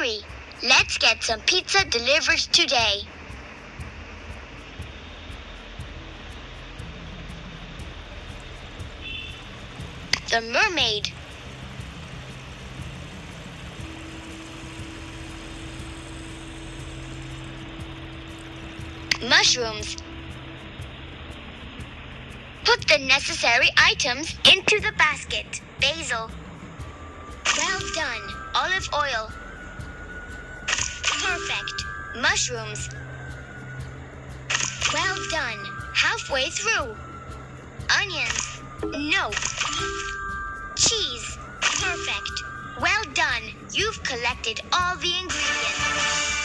hungry. Let's get some pizza delivered today. The mermaid. Mushrooms. Put the necessary items into the basket. Basil. Well done. Olive oil. Perfect. Mushrooms. Well done. Halfway through. Onions. No. Cheese. Perfect. Well done. You've collected all the ingredients.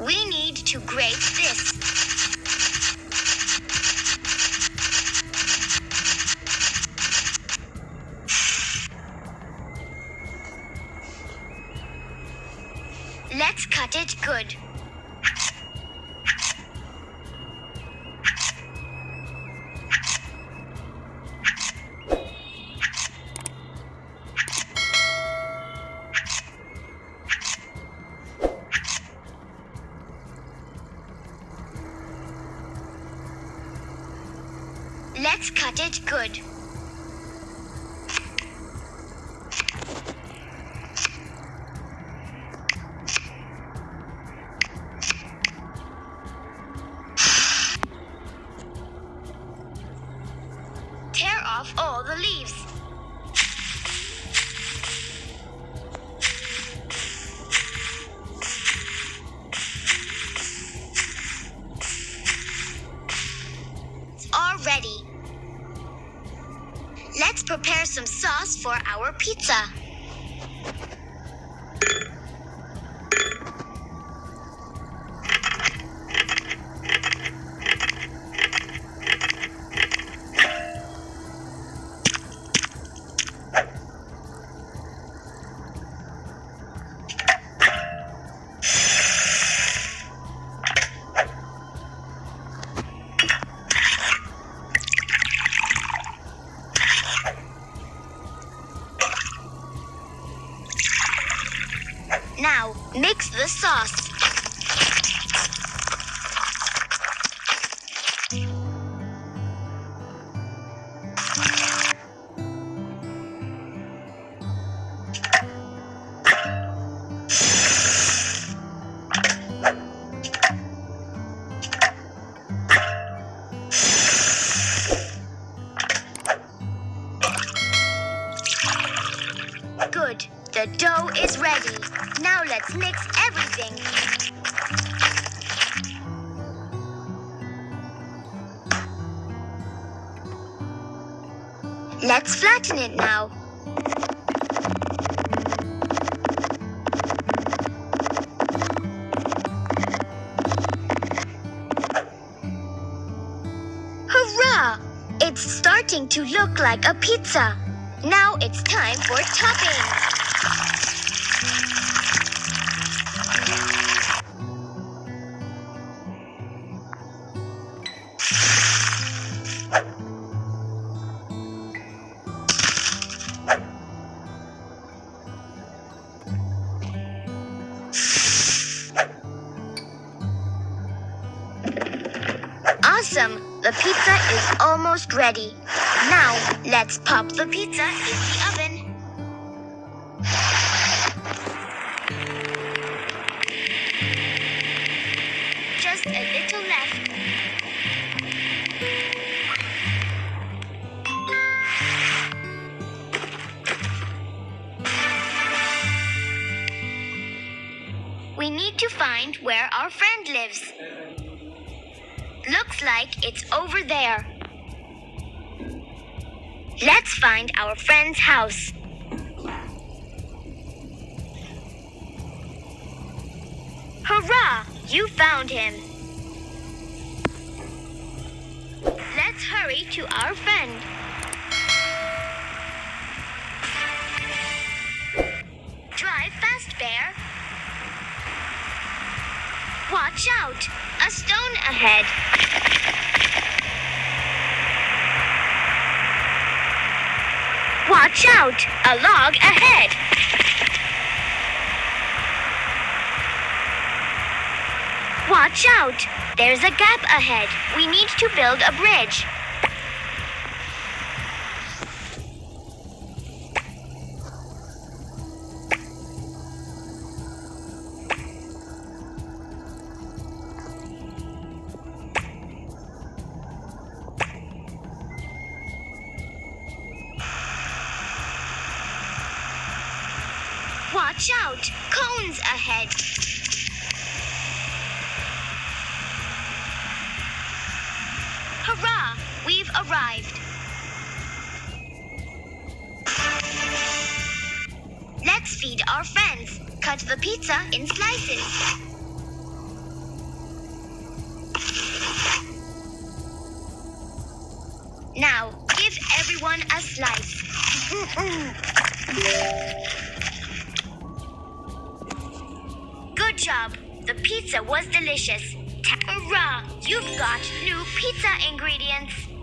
We need to grate this. Let's cut it good. Let's cut it good. Let's prepare some sauce for our pizza. Now, mix the sauce. Good. The dough is ready. Now let's mix everything. Let's flatten it now. Hurrah! It's starting to look like a pizza. Now it's time for topping. Awesome! The pizza is almost ready. Now, let's pop the pizza in the oven. Just a little left. We need to find where our friend lives. Looks like it's over there. Let's find our friend's house. Hurrah! You found him. Let's hurry to our friend. Drive fast, Bear. Watch out! A stone ahead. Watch out! A log ahead! Watch out! There's a gap ahead. We need to build a bridge. Watch out! Cones ahead! Hurrah! We've arrived! Let's feed our friends. Cut the pizza in slices. Now, give everyone a slice. Good job. The pizza was delicious. You've got new pizza ingredients.